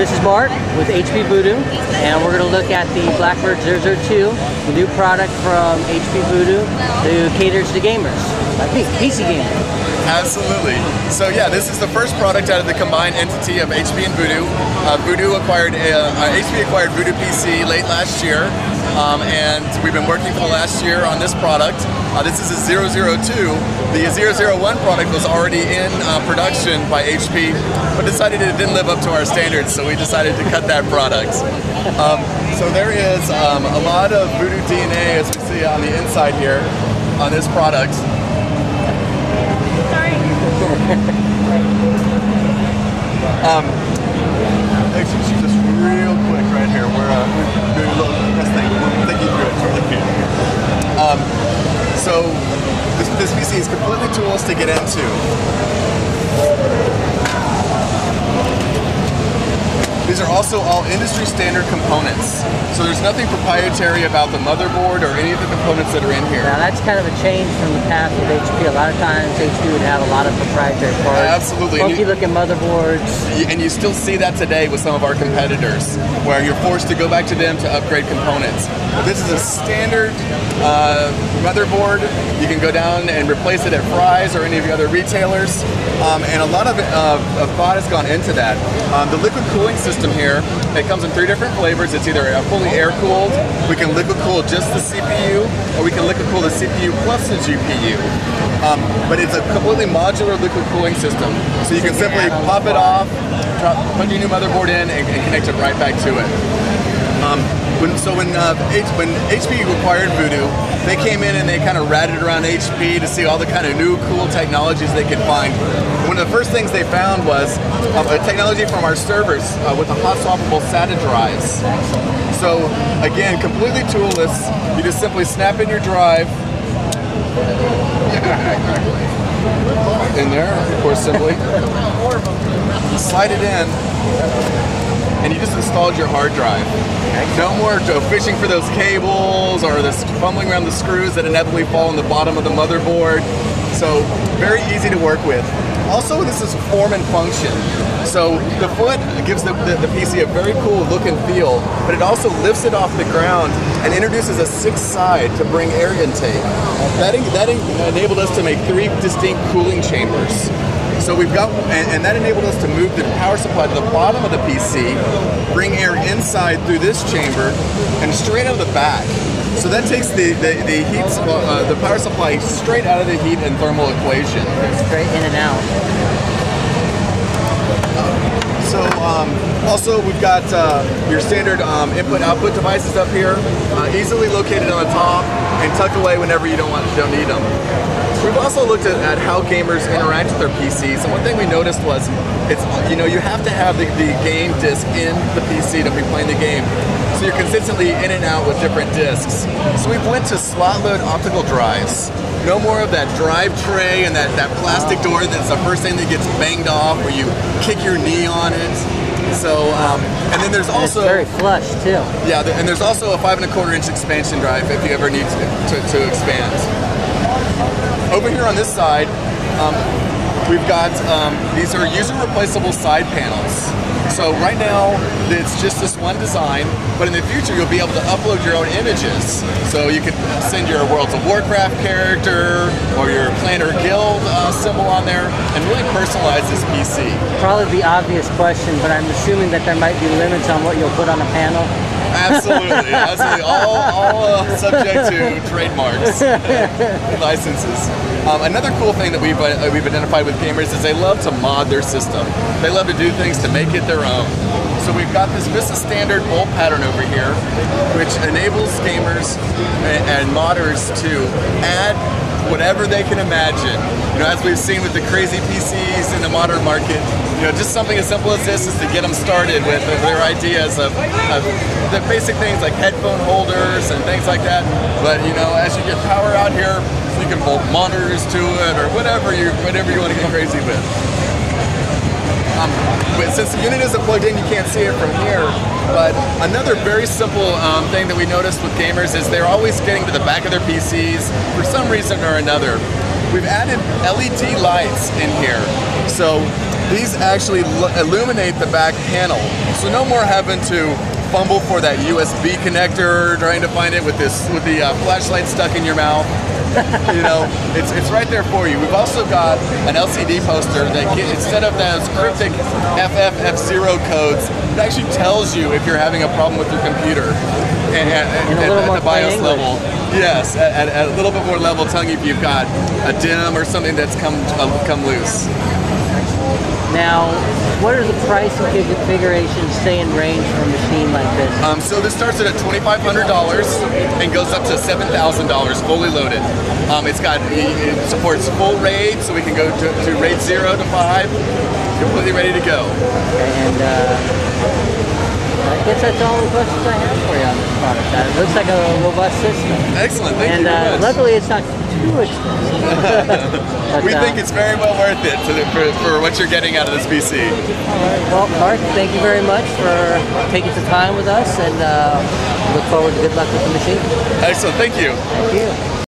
This is Mark with HP Voodoo, and we're going to look at the Blackbird 002, the new product from HP Voodoo that caters to gamers, like PC gamers. Absolutely. So yeah, this is the first product out of the combined entity of HP and Voodoo. Uh, Voodoo acquired, uh, HP acquired Voodoo PC late last year, um, and we've been working for the last year on this product. Uh, this is a 002. The 001 product was already in uh, production by HP, but decided it didn't live up to our standards, so we decided to cut that product. Um, so there is um, a lot of Voodoo DNA, as we see on the inside here, on this product. Sorry. um, actually, just real quick right here. We're, uh, we're doing a little test thing. We'll take you through it shortly. Um, so this, this PC is completely toolless to get into. These are also all industry standard components. So there's nothing proprietary about the motherboard or any of the components that are in here. Now that's kind of a change from the past with HP. A lot of times HP would have a lot of proprietary parts. Absolutely. Funky looking motherboards. And you still see that today with some of our competitors, where you're forced to go back to them to upgrade components. This is a standard uh, motherboard. You can go down and replace it at Fry's or any of the other retailers. Um, and a lot of, uh, of thought has gone into that. Um, the liquid cooling system here, it comes in three different flavors. It's either fully air cooled, we can liquid cool just the CPU, or we can liquid cool the CPU plus the GPU. Um, but it's a completely modular liquid cooling system. So you can simply pop it off, drop, put your new motherboard in, and, and connect it right back to it. Um, when, so when, uh, H, when HP acquired Voodoo, they came in and they kind of ratted around HP to see all the kind of new cool technologies they could find. One of the first things they found was um, a technology from our servers uh, with the hot swappable SATA drives. So again, completely toolless. You just simply snap in your drive. In there, of course, simply. Slide it in and you just installed your hard drive. No more fishing for those cables or this fumbling around the screws that inevitably fall on the bottom of the motherboard. So very easy to work with. Also, this is form and function. So the foot gives the, the, the, PC a very cool look and feel, but it also lifts it off the ground and introduces a sixth side to bring air intake. That, that enabled us to make three distinct cooling chambers. So we've got, and, and, that enabled us to move the power supply to the bottom of the PC, bring air inside through this chamber, and straight out of the back. So that takes the, the, the heat, uh, the power supply straight out of the heat and thermal equation. Straight in and out. So um, also we've got uh, your standard um, input-output devices up here, uh, easily located on the top and tucked away whenever you don't want don't need them. We've also looked at, at, how gamers interact with their PCs, and one thing we noticed was, it's you know you have to have the, the game disc in the PC to be playing the game, so you're consistently in and out with different discs. So we've went to slot load optical drives. No more of that drive tray and that, that plastic door that's the first thing that gets banged off, where you kick your knee on it. So, um, and then there's also it's very flush too. Yeah, and there's also a five and a quarter inch expansion drive if you ever need to, to, to expand. Over here on this side, um, we've got, um, these are user replaceable side panels. So right now, it's just this one design, but in the future, you'll be able to upload your own images. So you could send your Worlds of Warcraft character or your Clan or Guild uh, symbol on there and really personalize this PC. Probably the obvious question, but I'm assuming that there might be limits on what you'll put on a panel. Absolutely, absolutely. All, all uh, subject to trademarks, licenses. Um, another cool thing that we've uh, we've identified with gamers is they love to mod their system. They love to do things to make it their own. So we've got this VESA Standard bolt pattern over here, which enables gamers and, and modders to add whatever they can imagine. You know, as we've seen with the crazy PCs in the modern market, you know, just something as simple as this is to get them started with their ideas of, of the basic things like headphone holders and things like that. But you know, as you get power out here, you can bolt monitors to it or whatever you whatever you want to get crazy with. Um, since the unit isn't plugged in, you can't see it from here. But another very simple um, thing that we noticed with gamers is they're always getting to the back of their PCs for some reason or another. We've added LED lights in here. So These actually illuminate the back panel, so no more having to fumble for that USB connector, trying to find it with this with the uh, flashlight stuck in your mouth. you know, it's it's right there for you. We've also got an LCD poster that get, instead of those cryptic FF F0 codes, it actually tells you if you're having a problem with your computer. And, and, and little at the BIOS level, yes, at, at- at a little bit more level, telling you if you've got a DIMM or something that's come uh, come loose. Now, what are the price and configurations say in range for a machine like this? Um, so this starts at $2,500 and goes up to $7,000 fully loaded. Um, it's got it supports full RAID, so we can go to, to RAID zero to five, completely ready to go. And uh, I guess that's all the questions I have product. Uh, It looks like a robust system. Excellent, thank and you uh, luckily it's not too expensive. But, we uh, think it's very well worth it to, for, for what you're getting out of this PC. All right. Well, Mark, thank you very much for taking some time with us, and uh, look forward to good luck with the machine. Excellent, thank you. Thank you.